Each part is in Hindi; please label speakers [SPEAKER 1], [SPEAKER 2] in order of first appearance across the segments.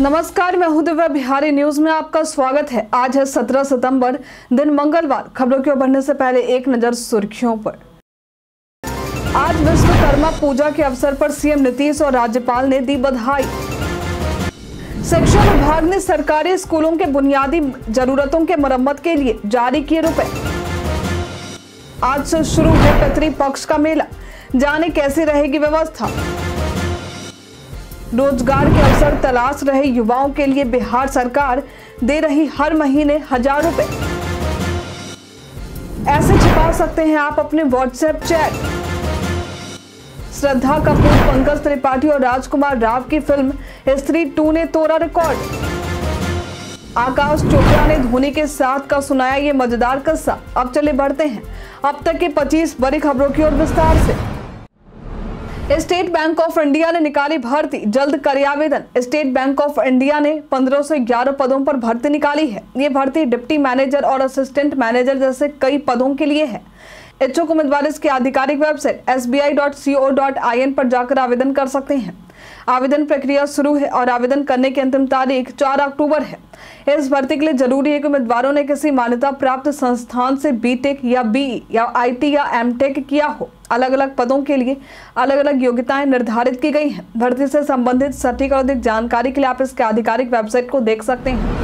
[SPEAKER 1] नमस्कार, मैं हूँ दिव्या बिहारी। न्यूज़ में आपका स्वागत है। आज है 17 सितंबर, दिन मंगलवार। खबरों की ओर बढ़ने से पहले एक नज़र सुर्खियों पर। आज विश्वकर्मा पूजा के अवसर पर सीएम नीतीश और राज्यपाल ने दी बधाई। शिक्षा विभाग ने सरकारी स्कूलों के बुनियादी जरूरतों के मरम्मत के लिए जारी किए रुपए। आज से शुरू है पितृपक्ष का मेला। जाने कैसी रहेगी व्यवस्था। रोज़गार के अवसर तलाश रहे युवाओं के लिए बिहार सरकार दे रही हर महीने हज़ार रुपए। ऐसे छिपा सकते हैं आप अपने व्हाट्सएप चैट। श्रद्धा कपूर, पंकज त्रिपाठी और राजकुमार राव की फ़िल्म स्त्री टू ने तोड़ा रिकॉर्ड। आकाश चोपड़ा ने धोनी के साथ का सुनाया ये मज़ेदार कस्सा। अब चले बढ़ते हैं। अब तक की 25 बड़ी खबरों की ओर विस्तार से। स्टेट बैंक ऑफ़ इंडिया ने निकाली भर्ती। जल्द करे आवेदन। स्टेट बैंक ऑफ़ इंडिया ने 15 से 11 पदों पर भर्ती निकाली है। ये भर्ती डिप्टी मैनेजर और असिस्टेंट मैनेजर जैसे कई पदों के लिए है। इच्छुक उम्मीदवार इसकी आधिकारिक वेबसाइट एस बी पर जाकर आवेदन कर सकते हैं। आवेदन प्रक्रिया शुरू है और आवेदन करने की अंतिम तारीख चार अक्टूबर है। इस भर्ती के लिए ज़रूरी है कि उम्मीदवारों ने किसी मान्यता प्राप्त संस्थान से बीटेक या बी या आईटी या एमटेक किया हो। अलग अलग पदों के लिए अलग अलग योग्यताएँ निर्धारित की गई हैं। भर्ती से संबंधित सटीक और अधिक जानकारी के लिए आप इसके आधिकारिक वेबसाइट को देख सकते हैं।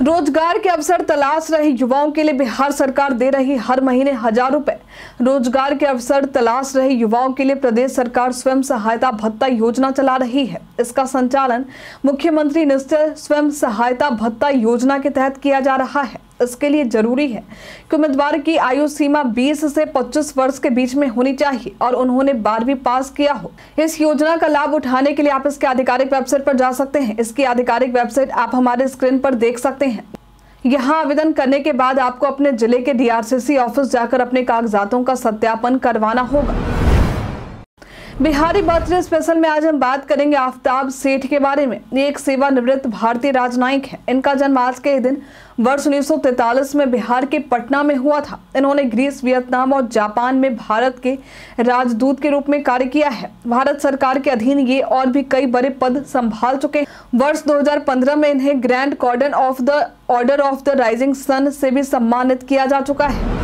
[SPEAKER 1] रोज़गार के अवसर तलाश रहे युवाओं के लिए बिहार सरकार दे रही हर महीने हज़ार रुपए। रोज़गार के अवसर तलाश रहे युवाओं के लिए प्रदेश सरकार स्वयं सहायता भत्ता योजना चला रही है। इसका संचालन मुख्यमंत्री निश्चय स्वयं सहायता भत्ता योजना के तहत किया जा रहा है। इसके लिए ज़रूरी है कि उम्मीदवार की आयु सीमा 20 से 25 वर्ष के बीच में होनी चाहिए और उन्होंने बारहवीं पास किया हो। इस योजना का लाभ उठाने के लिए आप इसके आधिकारिक वेबसाइट पर जा सकते हैं। इसकी आधिकारिक वेबसाइट आप हमारे स्क्रीन पर देख सकते हैं। यहाँ आवेदन करने के बाद आपको अपने ज़िले के डीआरसीसी ऑफ़िस जाकर अपने कागजातों का सत्यापन करवाना होगा। बिहारी बर्थडे स्पेशल में आज हम बात करेंगे आफ्ताब सेठ के बारे में। ये एक सेवानिवृत्त भारतीय राजनयिक है। इनका जन्म आज के दिन वर्ष 1943 में बिहार के पटना में हुआ था। इन्होंने ग्रीस, वियतनाम और जापान में भारत के राजदूत के रूप में कार्य किया है। भारत सरकार के अधीन ये और भी कई बड़े पद संभाल चुके वर्ष 2015 में इन्हें Grand Cordon of the Order of the Rising Sun से भी सम्मानित किया जा चुका है।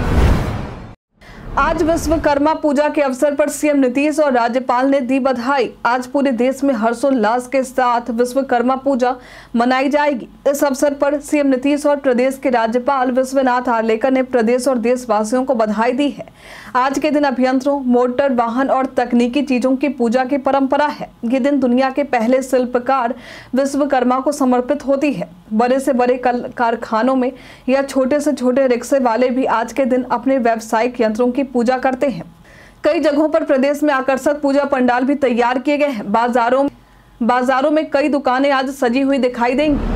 [SPEAKER 1] आज विश्वकर्मा पूजा के अवसर पर सीएम नीतीश और राज्यपाल ने दी बधाई। आज पूरे देश में हर्षोल्लास के साथ विश्वकर्मा पूजा मनाई जाएगी। इस अवसर पर सीएम नीतीश और प्रदेश के राज्यपाल विश्वनाथ आर्लेकर ने प्रदेश और देशवासियों को बधाई दी है। आज के दिन अभियंत्रों, मोटर वाहन और तकनीकी चीज़ों की पूजा की परंपरा है। ये दिन दुनिया के पहले शिल्पकार विश्वकर्मा को समर्पित होती है। बड़े से बड़े कारखानों में या छोटे से छोटे रिक्शे वाले भी आज के दिन अपने व्यावसायिक यंत्रों की पूजा करते हैं। कई जगहों पर प्रदेश में आकर्षक पूजा पंडाल भी तैयार किए गए हैं। बाजारों बाजारों में कई दुकानें आज सजी हुई दिखाई देंगी।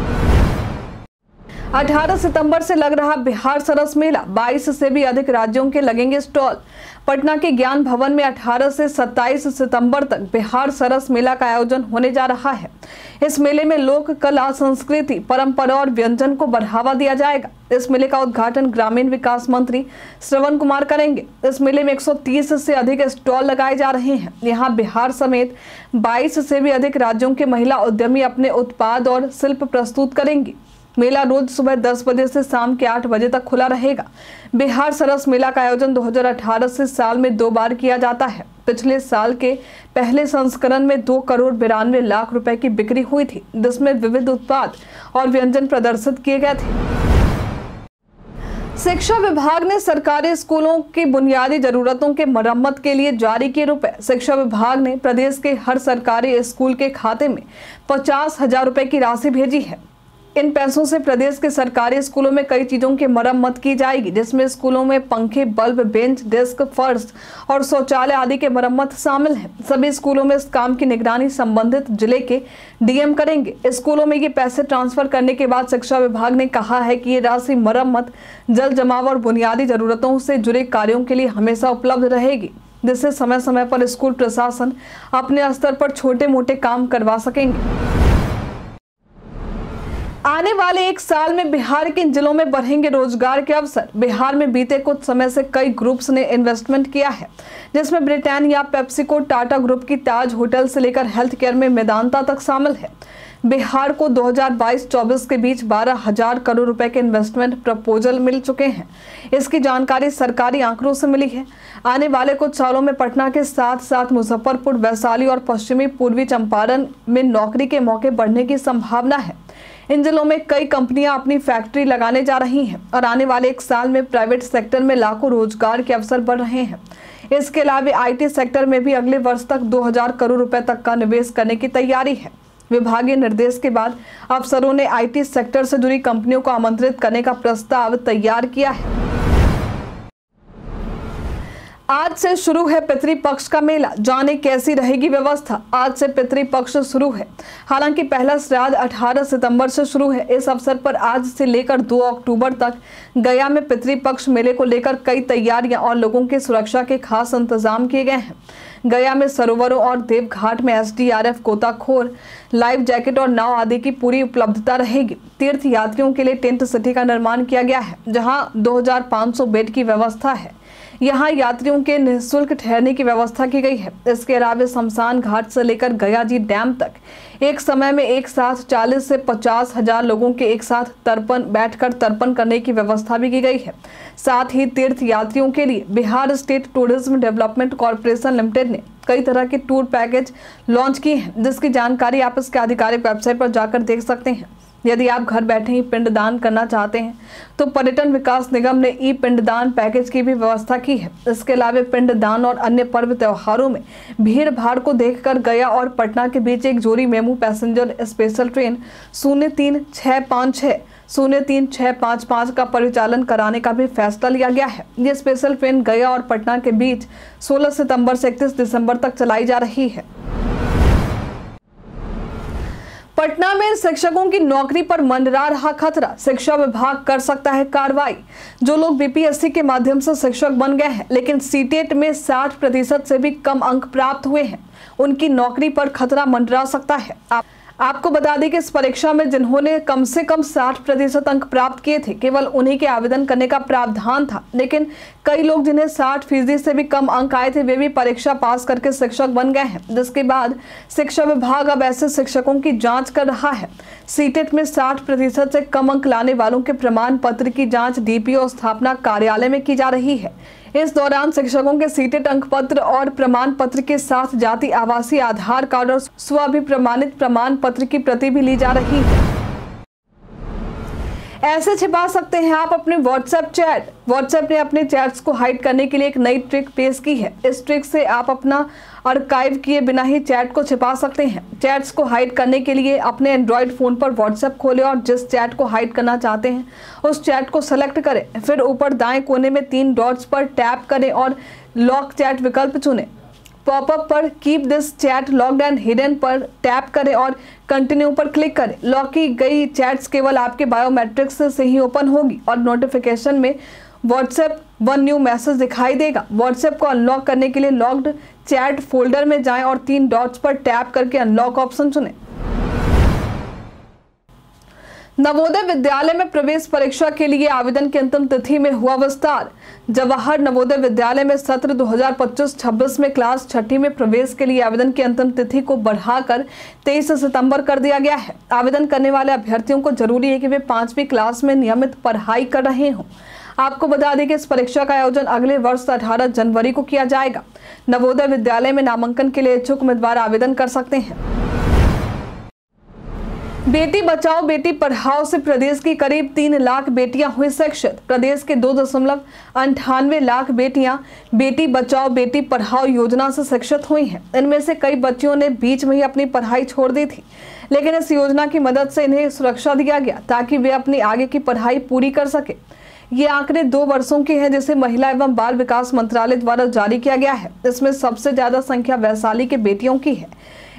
[SPEAKER 1] 18 सितंबर से लग रहा बिहार सरस मेला। 22 से भी अधिक राज्यों के लगेंगे स्टॉल। पटना के ज्ञान भवन में 18 से 27 सितंबर तक बिहार सरस मेला का आयोजन होने जा रहा है। इस मेले में लोक कला, संस्कृति, परंपरा और व्यंजन को बढ़ावा दिया जाएगा। इस मेले का उद्घाटन ग्रामीण विकास मंत्री श्रवण कुमार करेंगे। इस मेले में 130 से अधिक स्टॉल लगाए जा रहे हैं। यहाँ बिहार समेत 22 से भी अधिक राज्यों के महिला उद्यमी अपने उत्पाद और शिल्प प्रस्तुत करेंगी। मेला रोज सुबह 10 बजे से शाम के 8 बजे तक खुला रहेगा। बिहार सरस मेला का आयोजन 2018 से साल में दो बार किया जाता है। पिछले साल के पहले संस्करण में दो करोड़ बिरानवे लाख रुपए की बिक्री हुई थी, जिसमें विविध उत्पाद और व्यंजन प्रदर्शित किए गए थे। शिक्षा विभाग ने सरकारी स्कूलों की बुनियादी जरूरतों के मरम्मत के लिए जारी किए रुपए। शिक्षा विभाग ने प्रदेश के हर सरकारी स्कूल के खाते में पचास हज़ार रुपए की राशि भेजी है। इन पैसों से प्रदेश के सरकारी स्कूलों में कई चीज़ों की मरम्मत की जाएगी, जिसमें स्कूलों में पंखे, बल्ब, बेंच, डेस्क, फर्श और शौचालय आदि के मरम्मत शामिल है। सभी स्कूलों में इस काम की निगरानी संबंधित ज़िले के डीएम करेंगे। स्कूलों में ये पैसे ट्रांसफ़र करने के बाद शिक्षा विभाग ने कहा है कि ये राशि मरम्मत, जल जमाव और बुनियादी जरूरतों से जुड़े कार्यों के लिए हमेशा उपलब्ध रहेगी, जिससे समय समय पर स्कूल प्रशासन अपने स्तर पर छोटे मोटे काम करवा सकेंगे। आने वाले एक साल में बिहार के इन जिलों में बढ़ेंगे रोज़गार के अवसर। बिहार में बीते कुछ समय से कई ग्रुप्स ने इन्वेस्टमेंट किया है, जिसमें ब्रिटानिया पेप्सिको टाटा ग्रुप की ताज होटल से लेकर हेल्थ केयर में मैदानता तक शामिल है। बिहार को 2022-24 के बीच बारह हज़ार करोड़ रुपए के इन्वेस्टमेंट प्रपोजल मिल चुके हैं। इसकी जानकारी सरकारी आंकड़ों से मिली है। आने वाले कुछ सालों में पटना के साथ साथ मुजफ्फरपुर, वैशाली और पश्चिमी पूर्वी चंपारण में नौकरी के मौके बढ़ने की संभावना है। इन जिलों में कई कंपनियाँ अपनी फैक्ट्री लगाने जा रही हैं और आने वाले एक साल में प्राइवेट सेक्टर में लाखों रोज़गार के अवसर बढ़ रहे हैं। इसके अलावा आईटी सेक्टर में भी अगले वर्ष तक 2000 करोड़ रुपए तक का निवेश करने की तैयारी है। विभागीय निर्देश के बाद अफसरों ने आईटी सेक्टर से जुड़ी कंपनियों को आमंत्रित करने का प्रस्ताव तैयार किया है। आज से शुरू है पितृपक्ष का मेला। जाने कैसी रहेगी व्यवस्था? आज से पितृपक्ष शुरू है। हालाँकि पहला श्राद्ध 18 सितंबर से शुरू है। इस अवसर पर आज से लेकर 2 अक्टूबर तक गया में पितृपक्ष मेले को लेकर कई तैयारियाँ और लोगों की सुरक्षा के खास इंतज़ाम किए गए हैं। गया में सरोवरों और देवघाट में एस एसडीआरएफ गोताखोर लाइफ जैकेट और नाव आदि की पूरी उपलब्धता रहेगी। तीर्थ यात्रियों के लिए टेंट सिटी का निर्माण किया गया है, जहाँ 2500 बेड की व्यवस्था है। यहाँ यात्रियों के निःशुल्क ठहरने की व्यवस्था की गई है। इसके अलावा शमशान घाट से लेकर गया जी डैम तक एक समय में एक साथ 40 से पचास हज़ार लोगों के एक साथ तर्पण, बैठकर तर्पण करने की व्यवस्था भी की गई है। साथ ही तीर्थ यात्रियों के लिए Bihar State Tourism Development Corporation Limited ने कई तरह के टूर पैकेज लॉन्च किए हैं, जिसकी जानकारी आप इसके आधिकारिक वेबसाइट पर जाकर देख सकते हैं। यदि आप घर बैठे ही पिंडदान करना चाहते हैं तो पर्यटन विकास निगम ने ई पिंडदान पैकेज की भी व्यवस्था की है। इसके अलावा पिंडदान और अन्य पर्व त्योहारों में भीड़ भाड़ को देखकर गया और पटना के बीच एक जोड़ी मेमू पैसेंजर स्पेशल ट्रेन शून्य तीन छः पाँच छः शून्य तीन छः पाँच पाँच का परिचालन कराने का भी फैसला लिया गया है। ये स्पेशल ट्रेन गया और पटना के बीच 16 सितंबर से 31 दिसंबर तक चलाई जा रही है। पटना में शिक्षकों की नौकरी पर मंडरा रहा खतरा। शिक्षा विभाग कर सकता है कार्रवाई। जो लोग बीपीएससी के माध्यम से शिक्षक बन गए हैं, लेकिन सीटेट में 60 प्रतिशत से भी कम अंक प्राप्त हुए हैं। उनकी नौकरी पर खतरा मंडरा सकता है। आप आपको बता दें कि इस परीक्षा में जिन्होंने कम से कम 60 प्रतिशत अंक प्राप्त किए थे, केवल उन्हीं के आवेदन करने का प्रावधान था। लेकिन कई लोग जिन्हें 60 फ़ीसदी से भी कम अंक आए थे, वे भी परीक्षा पास करके शिक्षक बन गए हैं। जिसके बाद शिक्षा विभाग अब ऐसे शिक्षकों की जाँच कर रहा है। सीटेट में 60 प्रतिशत से कम अंक लाने वालों के प्रमाण पत्र की जाँच डीपीओ स्थापना कार्यालय में की जा रही है। इस दौरान शिक्षकों के सीटेट अंक पत्र और प्रमाण पत्र के साथ जाति आवासीय आधार कार्ड और स्वाभिप्रमाणित प्रमाण पत्र की प्रति भी ली जा रही है। ऐसे छिपा सकते हैं आप अपने व्हाट्सएप चैट। व्हाट्सएप ने अपने चैट्स को हाइड करने के लिए एक नई ट्रिक पेश की है। इस ट्रिक से आप अपना आर्काइव किए बिना ही चैट को छिपा सकते हैं। चैट्स को हाइड करने के लिए अपने एंड्रॉयड फ़ोन पर व्हाट्सएप खोलें और जिस चैट को हाइड करना चाहते हैं, उस चैट को सेलेक्ट करें। फिर ऊपर दाएँ कोने में तीन डॉट्स पर टैप करें और लॉक चैट विकल्प चुनें। पॉपअप पर keep this chat locked and hidden पर टैप करें और कंटिन्यू पर क्लिक करें। लॉक की गई चैट्स केवल आपके बायोमेट्रिक्स से ही ओपन होगी और नोटिफिकेशन में व्हाट्सएप वन न्यू मैसेज दिखाई देगा। व्हाट्सएप को अनलॉक करने के लिए लॉक्ड चैट फोल्डर में जाएँ और तीन डॉट्स पर टैप करके अनलॉक ऑप्शन चुनें। नवोदय विद्यालय में प्रवेश परीक्षा के लिए आवेदन की अंतिम तिथि में हुआ विस्तार। जवाहर नवोदय विद्यालय में सत्र 2025-26 में क्लास छठी में प्रवेश के लिए आवेदन की अंतिम तिथि को बढ़ाकर 23 सितंबर कर दिया गया है। आवेदन करने वाले अभ्यर्थियों को ज़रूरी है कि वे पांचवी क्लास में नियमित पढ़ाई कर रहे हों। आपको बता दें कि इस परीक्षा का आयोजन अगले वर्ष 18 जनवरी को किया जाएगा। नवोदय विद्यालय में नामांकन के लिए इच्छुक उम्मीदवार आवेदन कर सकते हैं। बेटी बचाओ, बेटी पढ़ाओ से प्रदेश की करीब तीन लाख बेटियाँ हुई शिक्षित। प्रदेश के दो दशमलव अंठानवे लाख बेटियाँ बेटी बचाओ, बेटी पढ़ाओ योजना से शिक्षित हुई हैं। इनमें से कई बच्चियों ने बीच में ही अपनी पढ़ाई छोड़ दी थी। लेकिन इस योजना की मदद से इन्हें सुरक्षा दिया गया ताकि वे अपनी आगे की पढ़ाई पूरी कर सके। ये आंकड़े दो वर्षों के हैं जिसे महिला एवं बाल विकास मंत्रालय द्वारा जारी किया गया है। इसमें सबसे ज़्यादा संख्या वैशाली के बेटियों की है।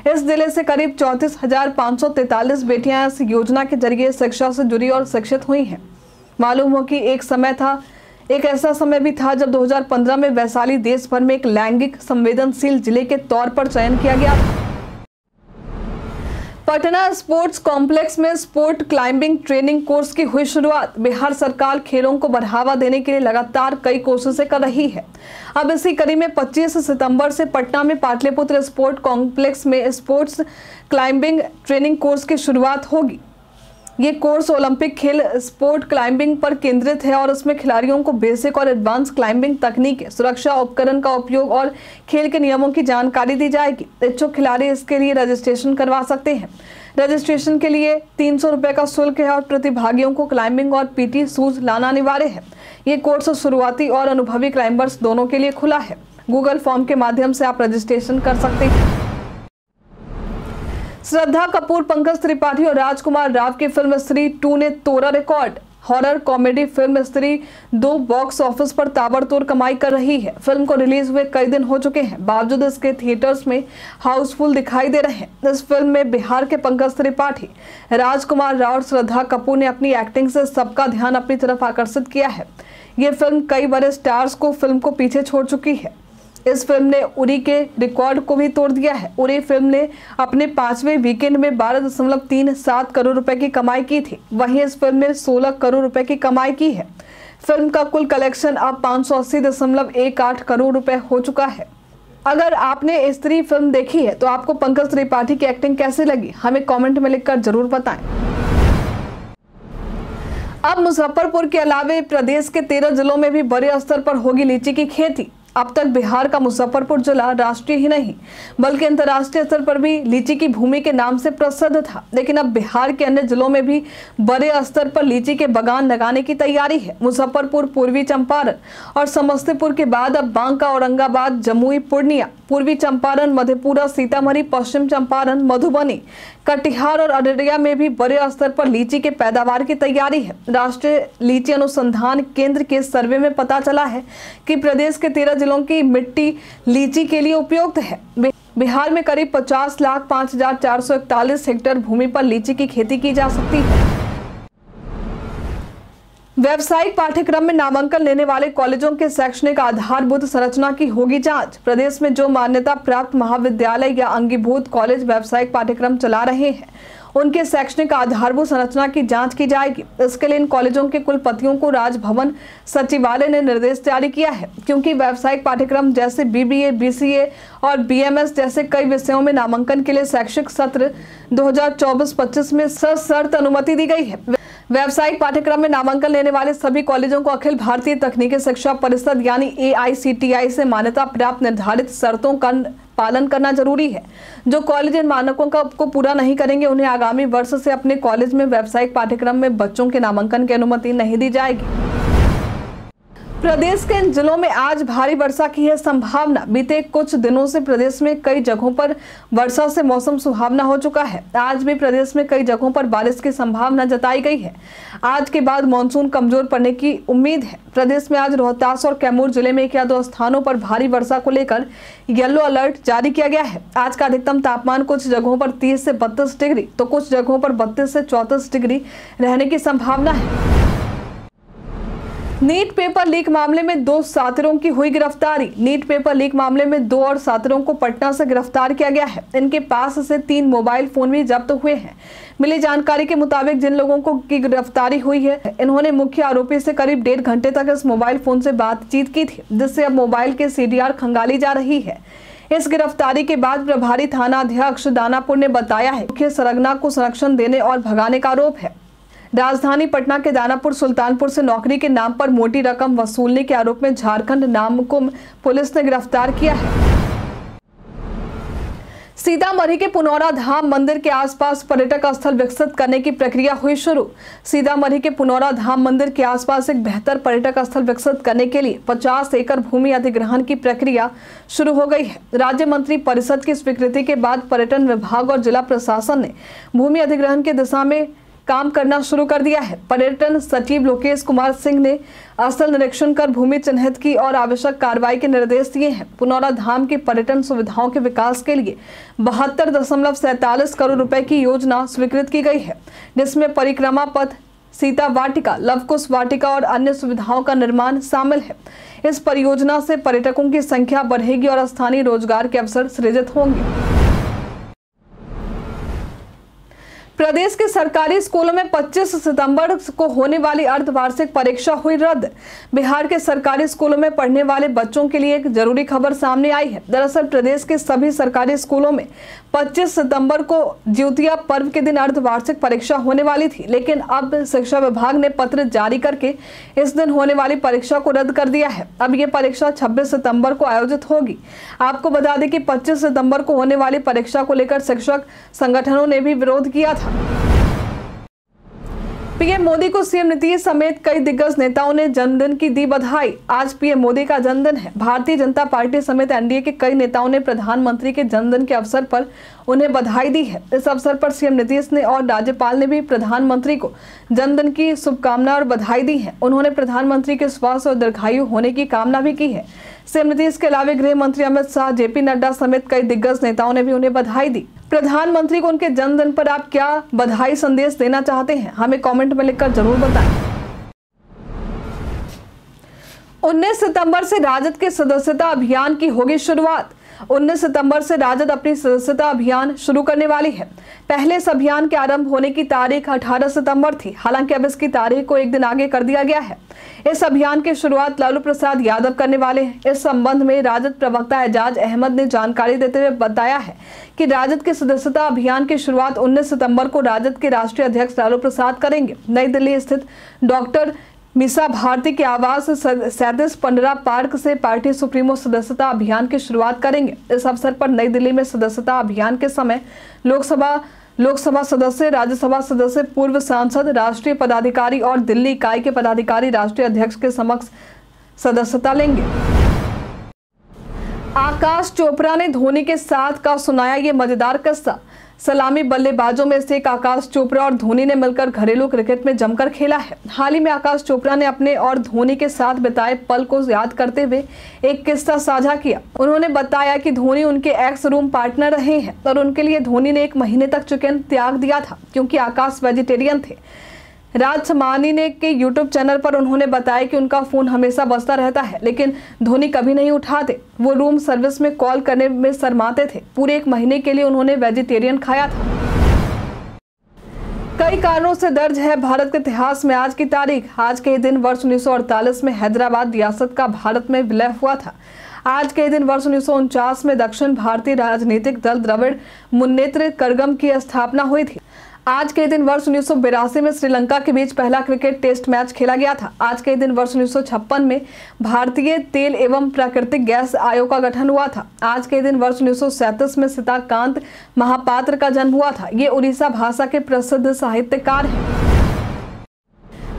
[SPEAKER 1] इस ज़िले से करीब चौंतीस हज़ार पाँच सौ तैतालीस बेटियाँ इस योजना के ज़रिए शिक्षा से जुड़ी और शिक्षित हुई हैं। मालूम हो कि एक समय था, एक ऐसा समय भी था जब 2015 में वैशाली देश भर में एक लैंगिक संवेदनशील ज़िले के तौर पर चयन किया गया। पटना स्पोर्ट्स कॉम्प्लेक्स में स्पोर्ट क्लाइंबिंग ट्रेनिंग कोर्स की हुई शुरुआत। बिहार सरकार खेलों को बढ़ावा देने के लिए लगातार कई कोशिशें कर रही है। अब इसी कड़ी में 25 सितंबर से पटना में पाटलिपुत्र स्पोर्ट कॉम्प्लेक्स में स्पोर्ट्स क्लाइंबिंग ट्रेनिंग कोर्स की शुरुआत होगी। ये कोर्स ओलंपिक खेल स्पोर्ट क्लाइंबिंग पर केंद्रित है और उसमें खिलाड़ियों को बेसिक और एडवांस क्लाइंबिंग तकनीक सुरक्षा उपकरण का उपयोग और खेल के नियमों की जानकारी दी जाएगी। इच्छुक खिलाड़ी इसके लिए रजिस्ट्रेशन करवा सकते हैं। रजिस्ट्रेशन के लिए तीन सौ रुपए का शुल्क है और प्रतिभागियों को क्लाइंबिंग और पीटी शूज़ लाना अनिवार्य है। ये कोर्स शुरुआती और अनुभवी क्लाइंबर्स दोनों के लिए खुला है। गूगल फॉर्म के माध्यम से आप रजिस्ट्रेशन कर सकते हैं। श्रद्धा कपूर, पंकज त्रिपाठी और राजकुमार राव की फ़िल्म स्त्री टू ने तोड़ा रिकॉर्ड। हॉरर, कॉमेडी फ़िल्म स्त्री दो बॉक्स ऑफ़िस पर ताबड़तोड़ कमाई कर रही है। फ़िल्म को रिलीज़ हुए कई दिन हो चुके हैं। बावजूद इसके थिएटर्स में हाउसफुल दिखाई दे रहे हैं। इस फ़िल्म में बिहार के पंकज त्रिपाठी, राजकुमार राव और श्रद्धा कपूर ने अपनी एक्टिंग से सबका ध्यान अपनी तरफ़ आकर्षित किया है। ये फ़िल्म कई बड़े स्टार्स को फ़िल्म को पीछे छोड़ चुकी है। इस फ़िल्म ने उरी के रिकॉर्ड को भी तोड़ दिया है। उरी फ़िल्म ने अपने पाँचवें वीकेंड में बारह दशमलव तीन सात करोड़ रुपए की कमाई की थी। वहीं इस फ़िल्म ने सोलह करोड़ रुपए की कमाई की है। फ़िल्म का कुल कलेक्शन अब पाँच सौ अस्सी दशमलव एक आठ करोड़ रुपए हो चुका है। अगर आपने स्त्री फ़िल्म देखी है तो आपको पंकज त्रिपाठी की एक्टिंग कैसी लगी? हमें कमेंट में लिखकर ज़रूर बताएँ। अब मुजफ्फरपुर के अलावे प्रदेश के तेरह जिलों में भी बड़े स्तर पर होगी लीची की खेती। अब तक बिहार का मुजफ्फरपुर जिला राष्ट्रीय ही नहीं, बल्कि अंतर्राष्ट्रीय स्तर पर भी लीची की भूमि के नाम से प्रसिद्ध था। लेकिन अब बिहार के अन्य जिलों में भी बड़े स्तर पर लीची के बगान लगाने की तैयारी है। मुजफ्फरपुर, पूर्वी चंपारण और समस्तीपुर के बाद अब बांका औरंगाबाद, जमुई, पूर्णिया, पूर्वी चंपारण, मधेपुरा, सीतामढ़ी, पश्चिम चंपारण, मधुबनी, कटिहार और अररिया में भी बड़े स्तर पर लीची के पैदावार की तैयारी है। राष्ट्रीय लीची अनुसंधान केंद्र के सर्वे में पता चला है कि प्रदेश के तेरह जिलों की मिट्टी लीची के लिए उपयुक्त है। बिहार में करीब 50 लाख पाँच हज़ार चार सौ इकतालीस हेक्टेयर भूमि पर लीची की खेती की जा सकती है। व्यावसायिक पाठ्यक्रम में नामांकन लेने वाले कॉलेजों के शैक्षणिक आधारभूत संरचना की होगी जाँच। प्रदेश में जो मान्यता प्राप्त महाविद्यालय या अंगीभूत कॉलेज व्यावसायिक पाठ्यक्रम चला रहे हैं उनके शैक्षणिक आधारभूत संरचना की जाँच की जाएगी। इसके लिए इन कॉलेजों के कुलपतियों को राजभवन सचिवालय ने निर्देश जारी किया है क्योंकि व्यावसायिक पाठ्यक्रम जैसे बीबीए, बीसीए और बीएमएस जैसे कई विषयों में नामांकन के लिए शैक्षिक सत्र 2024-25 में सशर्त अनुमति दी गई है। व्यावसायिक पाठ्यक्रम में नामांकन लेने वाले सभी कॉलेजों को अखिल भारतीय तकनीकी शिक्षा परिषद यानी ए से मान्यता प्राप्त निर्धारित शर्तों का पालन करना ज़रूरी है। जो कॉलेज इन मानकों का को पूरा नहीं करेंगे, उन्हें आगामी वर्ष से अपने कॉलेज में व्यावसायिक पाठ्यक्रम में बच्चों के नामांकन की अनुमति नहीं दी जाएगी। प्रदेश के इन जिलों में आज भारी वर्षा की है संभावना। बीते कुछ दिनों से प्रदेश में कई जगहों पर वर्षा से मौसम सुहावना हो चुका है। आज भी प्रदेश में कई जगहों पर बारिश की संभावना जताई गई है। आज के बाद मानसून कमज़ोर पड़ने की उम्मीद है। प्रदेश में आज रोहतास और कैमूर ज़िले में एक या दो स्थानों पर भारी वर्षा को लेकर येलो अलर्ट जारी किया गया है। आज का अधिकतम तापमान कुछ जगहों पर तीस से बत्तीस डिग्री तो कुछ जगहों पर बत्तीस से चौतीस डिग्री रहने की संभावना है। नीट पेपर लीक मामले में दो साथिरों की हुई गिरफ्तारी। नीट पेपर लीक मामले में दो और साथिरों को पटना से गिरफ़्तार किया गया है। इनके पास से तीन मोबाइल फ़ोन भी जब्त हुए हैं। मिली जानकारी के मुताबिक जिन लोगों को की गिरफ्तारी हुई है, इन्होंने मुख्य आरोपी से करीब डेढ़ घंटे तक इस मोबाइल फ़ोन से बातचीत की थी, जिससे अब मोबाइल के सीडीआर खंगाली जा रही है। इस गिरफ्तारी के बाद प्रभारी थाना अध्यक्ष दानापुर ने बताया है, मुख्य सरगना को संरक्षण देने और भगाने का आरोप है। राजधानी पटना के दानापुर सुल्तानपुर से नौकरी के नाम पर मोटी रकम वसूलने के आरोप में झारखंड नामकुम पुलिस ने गिरफ़्तार किया है। सीतामढ़ी के पुनौरा धाम मंदिर के आसपास पर्यटक स्थल विकसित करने की प्रक्रिया हुई शुरू। सीतामढ़ी के पुनौरा धाम मंदिर के आसपास एक बेहतर पर्यटक स्थल विकसित करने के लिए 50 एकड़ भूमि अधिग्रहण की प्रक्रिया शुरू हो गई है। राज्य मंत्री परिषद की स्वीकृति के बाद पर्यटन विभाग और जिला प्रशासन ने भूमि अधिग्रहण की दिशा में काम करना शुरू कर दिया है। पर्यटन सचिव लोकेश कुमार सिंह ने स्थल निरीक्षण कर भूमि चिन्हित की और आवश्यक कार्रवाई के निर्देश दिए हैं। पुनौरा धाम की पर्यटन सुविधाओं के विकास के लिए बहत्तर दशमलव सैतालीस करोड़ रुपए की योजना स्वीकृत की गई है, जिसमें परिक्रमा पथ, सीता वाटिका, लवकुश वाटिका और अन्य सुविधाओं का निर्माण शामिल है। इस परियोजना से पर्यटकों की संख्या बढ़ेगी और स्थानीय रोज़गार के अवसर सृजित होंगे। प्रदेश के सरकारी स्कूलों में 25 सितंबर को होने वाली अर्धवार्षिक परीक्षा हुई रद्द। बिहार के सरकारी स्कूलों में पढ़ने वाले बच्चों के लिए एक ज़रूरी खबर सामने आई है। दरअसल प्रदेश के सभी सरकारी स्कूलों में 25 सितंबर को ज्योतिया पर्व के दिन अर्धवार्षिक परीक्षा होने वाली थी, लेकिन अब शिक्षा विभाग ने पत्र जारी करके इस दिन होने वाली परीक्षा को रद्द कर दिया है। अब ये परीक्षा छब्बीस सितंबर को आयोजित होगी। आपको बता दें कि पच्चीस सितंबर को होने वाली परीक्षा को लेकर शिक्षक संगठनों ने भी विरोध किया था। पीएम मोदी को सीएम नीतीश समेत कई दिग्गज नेताओं ने जन्मदिन की दी बधाई। आज पीएम मोदी का जन्मदिन है। भारतीय जनता पार्टी समेत एनडीए के कई नेताओं ने प्रधानमंत्री के जन्मदिन के अवसर पर उन्हें बधाई दी है। इस अवसर पर सीएम नीतीश ने और राज्यपाल ने भी प्रधानमंत्री को जन्मदिन की शुभकामना और बधाई दी है। उन्होंने प्रधानमंत्री के स्वास्थ्य और दीर्घायु होने की कामना भी की है। सीएम नीतीश के अलावा गृह मंत्री अमित शाह, जेपी नड्डा समेत कई दिग्गज नेताओं ने भी उन्हें बधाई दी। प्रधानमंत्री को उनके जन्मदिन पर आप क्या बधाई संदेश देना चाहते हैं, हमें कमेंट में लिखकर ज़रूर बताएँ। 19 सितंबर से राजद के सदस्यता अभियान की होगी शुरुआत। 19 सितंबर से राजद अपनी सदस्यता अभियान शुरू करने वाली है। पहले इस अभियान के आरंभ होने की तारीख 18 सितंबर थी, हालाँकि अब इसकी तारीख को एक दिन आगे कर दिया गया है। इस अभियान की शुरुआत लालू प्रसाद यादव करने वाले हैं। इस संबंध में राजद प्रवक्ता एजाज अहमद ने जानकारी देते हुए बताया है कि राजद के सदस्यता अभियान की शुरुआत 19 सितंबर को राजद के राष्ट्रीय अध्यक्ष लालू प्रसाद करेंगे। नई दिल्ली स्थित डॉक्टर मिसा भारती के आवास सैदिस पंडरा पार्क से पार्टी सुप्रीमो सदस्यता अभियान की शुरुआत करेंगे। इस अवसर पर नई दिल्ली में सदस्यता अभियान के समय लोकसभा लोकसभा सदस्य, राज्यसभा सदस्य, पूर्व सांसद, राष्ट्रीय पदाधिकारी और दिल्ली इकाई के पदाधिकारी, राष्ट्रीय अध्यक्ष के समक्ष सदस्यता लेंगे। आकाश चोपड़ा ने धोनी के साथ का सुनाया ये मज़ेदार किस्सा। सलामी बल्लेबाजों में से एक आकाश चोपड़ा और धोनी ने मिलकर घरेलू क्रिकेट में जमकर खेला है। हाल ही में आकाश चोपड़ा ने अपने और धोनी के साथ बिताए पल को याद करते हुए एक किस्सा साझा किया। उन्होंने बताया कि धोनी उनके एक्स रूम पार्टनर रहे हैं और उनके लिए धोनी ने एक महीने तक चिकन त्याग दिया था, क्योंकि आकाश वेजिटेरियन थे। राज समानी ने के यूट्यूब चैनल पर उन्होंने बताया कि उनका फ़ोन हमेशा बजता रहता है, लेकिन धोनी कभी नहीं उठाते। वो रूम सर्विस में कॉल करने में शर्माते थे। पूरे एक महीने के लिए उन्होंने वेजिटेरियन खाया था। कई कारणों से दर्ज है भारत के इतिहास में आज की तारीख। आज के दिन वर्ष उन्नीस सौ अड़तालीस में हैदराबाद रियासत का भारत में विलय हुआ था। आज के दिन वर्ष उन्नीस सौ उनचास में दक्षिण भारतीय राजनीतिक दल द्रविड़ मुन्नेत्र करगम की स्थापना हुई थी। आज के दिन वर्ष उन्नीस में श्रीलंका के बीच पहला क्रिकेट टेस्ट मैच खेला गया था। आज के दिन वर्ष उन्नीस सौ छप्पन में भारतीय तेल एवं प्राकृतिक गैस आयोग का गठन हुआ था। आज के दिन वर्ष उन्नीस सौ सैंतीस में सीताकांत महापात्र का जन्म हुआ था। ये उड़ीसा भाषा के प्रसिद्ध साहित्यकार हैं।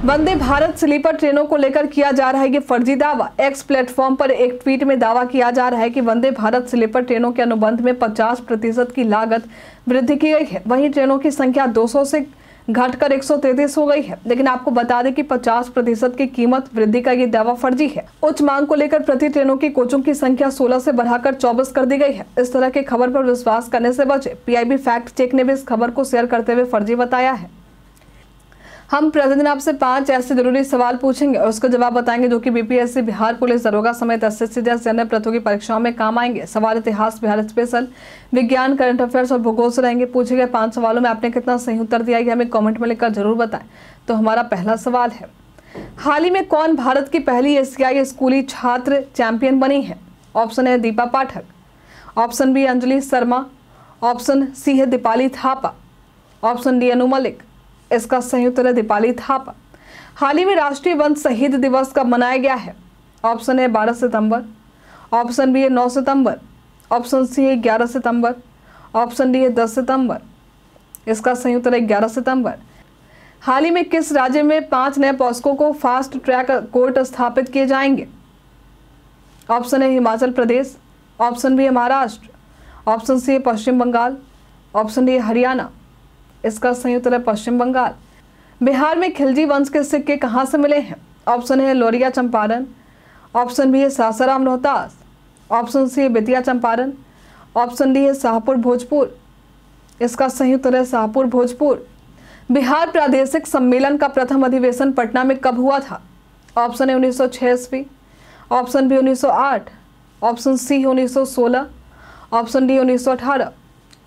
[SPEAKER 1] वंदे भारत स्लीपर ट्रेनों को लेकर किया जा रहा है ये फर्जी दावा। एक्स प्लेटफॉर्म पर एक ट्वीट में दावा किया जा रहा है कि वंदे भारत स्लीपर ट्रेनों के अनुबंध में 50 प्रतिशत की लागत वृद्धि की गई है। वहीं ट्रेनों की संख्या 200 से घटकर एक हो गई है। लेकिन आपको बता दें कि 50 प्रतिशत की कीमत वृद्धि का ये दावा फर्जी है। उच्च मांग को लेकर प्रति ट्रेनों की कोचों की संख्या 16 से बढ़ाकर 24 कर दी गई है। इस तरह की खबर पर विश्वास करने से बचे, पीआईबी फैक्ट चेक ने भी इस खबर को शेयर करते हुए फर्जी बताया है। हम प्रतिदिन आपसे पाँच ऐसे ज़रूरी सवाल पूछेंगे और उसका जवाब बताएँगे जो कि बीपीएससी बिहार पुलिस, दरोगा समेत एस एस अन्य प्रतियोगी परीक्षाओं में काम आएँगे। सवाल इतिहास, बिहार स्पेशल, विज्ञान, करंट अफेयर्स और भूगोल से रहेंगे। पूछे गए पाँच सवालों में आपने कितना सही उत्तर दिया है हमें कॉमेंट में लिखकर ज़रूर बताएँ। तो हमारा पहला सवाल है, हाल ही में कौन भारत की पहली एशियाई स्कूली छात्र चैंपियन बनी है? ऑप्शन है Deepa Pathak, option B Anjali Sharma, option C है दीपाली थापा, ऑप्शन डी अनु मलिक इसका संयुक्त है दीपाली थापा। हाल ही में राष्ट्रीय वन शहीद दिवस कब मनाया गया है। ऑप्शन है बारह सितंबर। ऑप्शन बी है नौ सितंबर। ऑप्शन सी है ग्यारह सितंबर। ऑप्शन डी है दस सितंबर। इसका संयुक्त है ग्यारह सितंबर। हाल ही में किस राज्य में पाँच नए पॉस्को को फास्ट ट्रैक कोर्ट स्थापित किए जाएँगे? ऑप्शन है हिमाचल प्रदेश। ऑप्शन बी है महाराष्ट्र। ऑप्शन सी है Paschim Bengal. Option D, Haryana. इसका संयुक्त है पश्चिम बंगाल। बिहार में खिलजी वंश के सिक्के कहाँ से मिले हैं? ऑप्शन है लोरिया चंपारण। ऑप्शन बी है सासाराम रोहतास। ऑप्शन सी है बेतिया चंपारण। ऑप्शन डी है शाहपुर भोजपुर। इसका उत्तर है शाहपुर भोजपुर। बिहार प्रादेशिक सम्मेलन का प्रथम अधिवेशन पटना में कब हुआ था? ऑप्शन है उन्नीस सौ ईस्वी। Option B 1908 option C 1916 option D 1918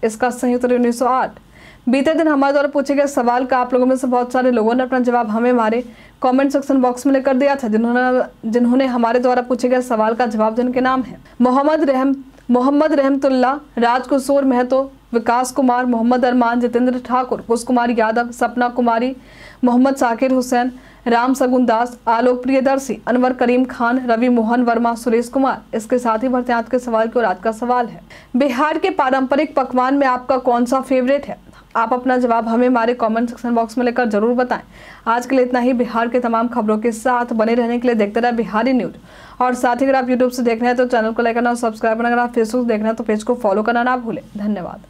[SPEAKER 1] इसका उत्तर 1908 बीते दिन हमारे द्वारा पूछे गए सवाल का आप लोगों में से बहुत सारे लोगों ने अपना जवाब हमें हमारे कमेंट सेक्शन बॉक्स में लेकर दिया था, जिन्होंने जिन्होंने हमारे द्वारा पूछे गए सवाल का जवाब जिनके नाम है। मोहम्मद रहम, मोहम्मद रहमतुल्ला, राजकिशोर महतो, विकास कुमार, मोहम्मद अरमान, जितेंद्र ठाकुर कुश कुमार यादव, सपना कुमारी, मोहम्मद साकिर हुसैन, राम सगुन दास, आलोक प्रियदर्शी, अनवर करीम खान, रवि मोहन वर्मा, सुरेश कुमार। इसके साथ ही भरते आज के सवाल की और आज का सवाल है। बिहार के पारंपरिक पकवान में आपका कौन सा फेवरेट है? आप अपना जवाब हमें हमारे कमेंट सेक्शन बॉक्स में लेकर ज़रूर बताएँ। आज के लिए इतना ही। बिहार के तमाम खबरों के साथ बने रहने के लिए देखते रहे बिहारी न्यूज़। और साथ ही अगर आप यूट्यूब से देख रहे हैं तो चैनल को लाइक करना और सब्सक्राइब करना। अगर आप फेसबुक देख रहे हैं तो पेज को फॉलो करना ना भूलें। धन्यवाद।